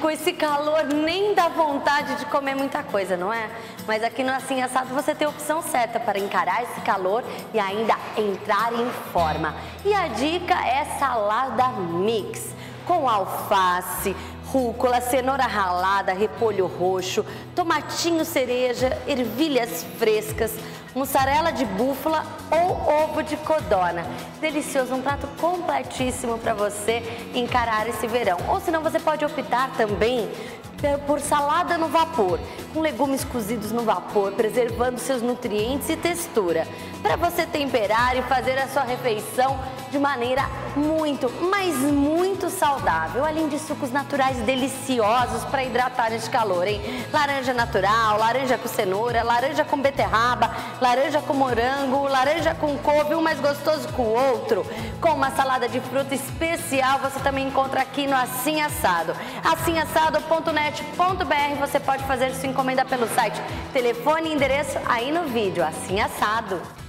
Com esse calor nem dá vontade de comer muita coisa, não é? Mas aqui no Assim Assado você tem a opção certa para encarar esse calor e ainda entrar em forma. E a dica é salada mix, com alface, rúcula, cenoura ralada, repolho roxo, tomatinho cereja, ervilhas frescas, mussarela de búfala ou ovo de codorna. Delicioso, um prato completíssimo para você encarar esse verão. Ou senão você pode optar também por salada no vapor, com legumes cozidos no vapor, preservando seus nutrientes e textura, para você temperar e fazer a sua refeição de maneira muito, mas muito saudável, além de sucos naturais deliciosos para hidratar neste calor, hein? Laranja natural, laranja com cenoura, laranja com beterraba, laranja com morango, laranja com couve, um mais gostoso que o outro. Com uma salada de fruta especial, você também encontra aqui no Assim Assado. Assinassado.net.br, você pode fazer sua encomenda pelo site. Telefone e endereço aí no vídeo, Assim Assado.